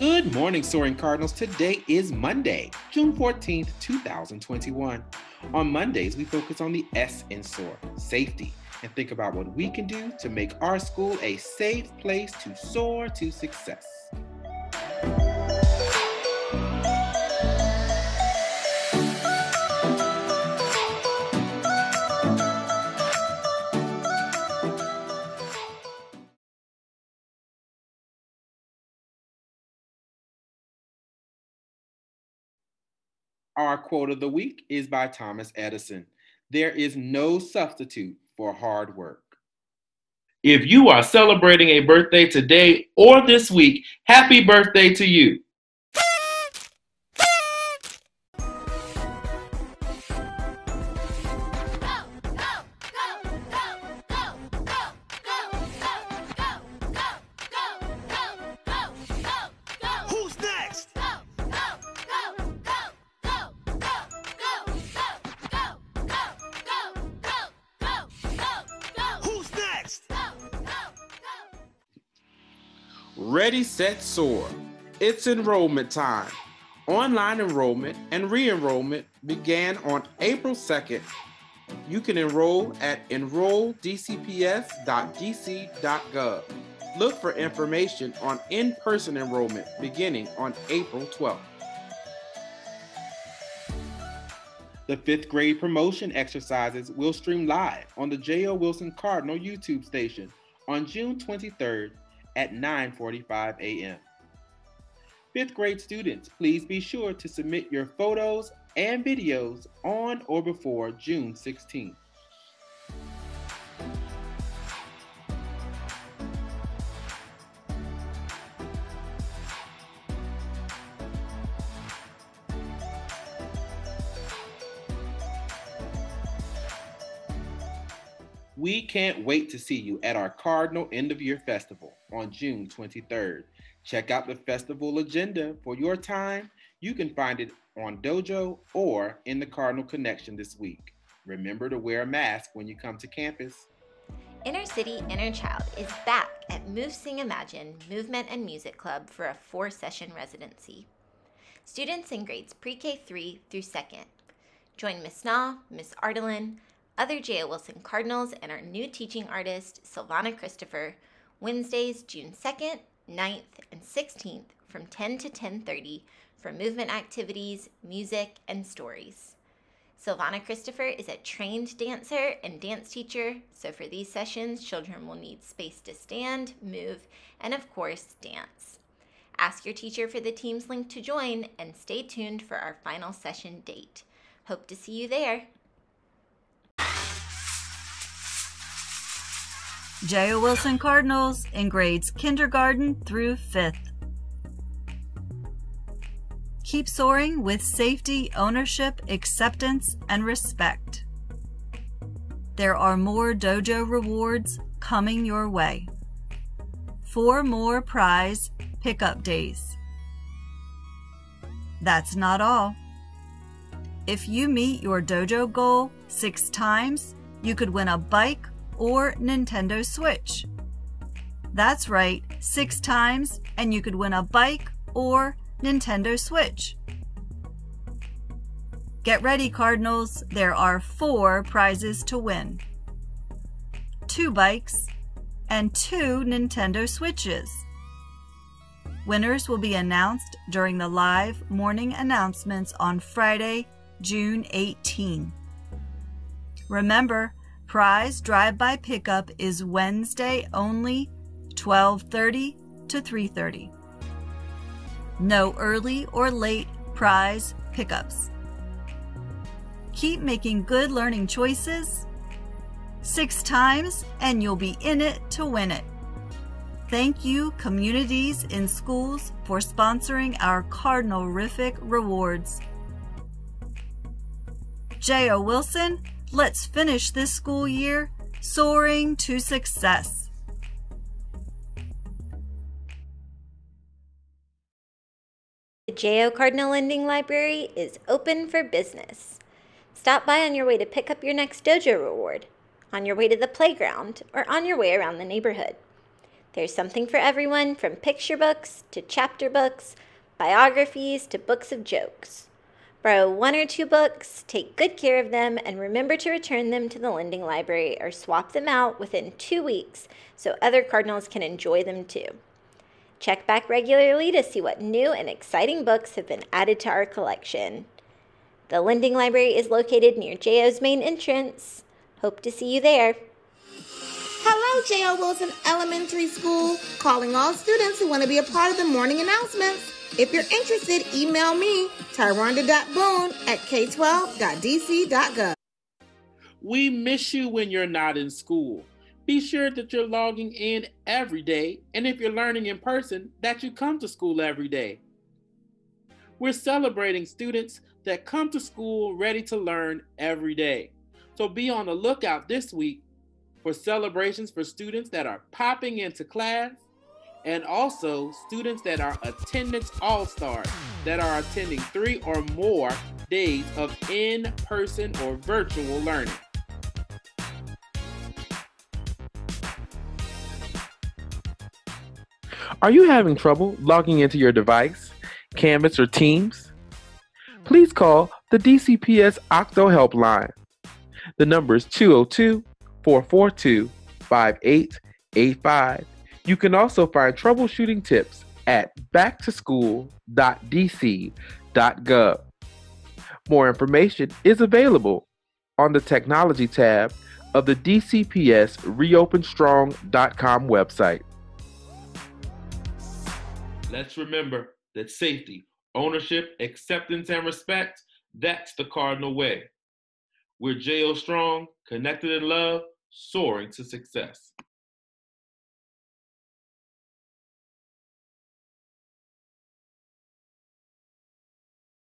Good morning, Soaring Cardinals. Today is Monday, June 14th, 2021. On Mondays, we focus on the S in SOAR, safety, and think about what we can do to make our school a safe place to soar to success. Our quote of the week is by Thomas Edison There is no substitute for hard work. If you are celebrating a birthday today or this week, happy birthday to you. Ready, Set, Soar. It's enrollment time. Online enrollment and re enrollment began on April 2nd. You can enroll at enrolldcps.dc.gov. Look for information on in person enrollment beginning on April 12th. The fifth grade promotion exercises will stream live on the J.O. Wilson Cardinal YouTube station on June 23rd at 9:45 a.m. Fifth grade students, please be sure to submit your photos and videos on or before June 16th. We can't wait to see you at our Cardinal End of Year Festival on June 23rd. Check out the festival agenda for your time. You can find it on Dojo or in the Cardinal Connection this week. Remember to wear a mask when you come to campus. Inner City Inner Child is back at Move Sing Imagine Movement and Music Club for a four session residency. Students in grades pre K 3 through 2nd. Join Miss Na, Miss Ardelin, other J.O. Wilson Cardinals, and our new teaching artist, Silvana Christopher, Wednesdays, June 2nd, 9th, and 16th from 10 to 10:30 for movement activities, music, and stories. Silvana Christopher is a trained dancer and dance teacher, so for these sessions, children will need space to stand, move, and of course, dance. Ask your teacher for the Teams link to join and stay tuned for our final session date. Hope to see you there. J.O. Wilson Cardinals in grades kindergarten through 5th. Keep soaring with safety, ownership, acceptance, and respect. There are more dojo rewards coming your way. Four more prize pickup days. That's not all. If you meet your dojo goal six times, you could win a bike or Nintendo Switch. That's right, six times, and you could win a bike or Nintendo Switch. Get ready, Cardinals. There are four prizes to win two bikes and two Nintendo Switches. Winners will be announced during the live morning announcements on Friday, June 18. Remember, Prize drive-by pickup is Wednesday only 12:30 to 3:30. No early or late prize pickups. Keep making good learning choices. Six times and you'll be in it to win it. Thank you, communities in schools, for sponsoring our Cardinal-rific rewards. J.O. Wilson, Let's finish this school year soaring to success. The J.O. Cardinal Lending Library is open for business. Stop by on your way to pick up your next dojo reward, on your way to the playground, or on your way around the neighborhood. There's something for everyone from picture books to chapter books, biographies to books of jokes. Borrow one or two books, take good care of them, and remember to return them to the lending library or swap them out within two weeks so other Cardinals can enjoy them too. Check back regularly to see what new and exciting books have been added to our collection. The lending library is located near JO's main entrance. Hope to see you there. Hello, J.O. Wilson Elementary School, calling all students who want to be a part of the morning announcements. If you're interested, email me, tyronda.boone at k12.dc.gov. We miss you when you're not in school. Be sure that you're logging in every day, and if you're learning in person, that you come to school every day. We're celebrating students that come to school ready to learn every day. So be on the lookout this week for celebrations for students that are popping into class and also students that are attendance all stars that are attending three or more days of in person or virtual learning. Are you having trouble logging into your device, Canvas, or Teams? Please call the DCPS Octo Helpline. The number is 202 442 5885 you can also find troubleshooting tips at backtoschool.dc.gov. More information is available on the Technology tab of the DCPS reopenstrong.com website. Let's remember that safety, ownership, acceptance, and respect that's the Cardinal way. We're JO Strong, connected in love, soaring to success.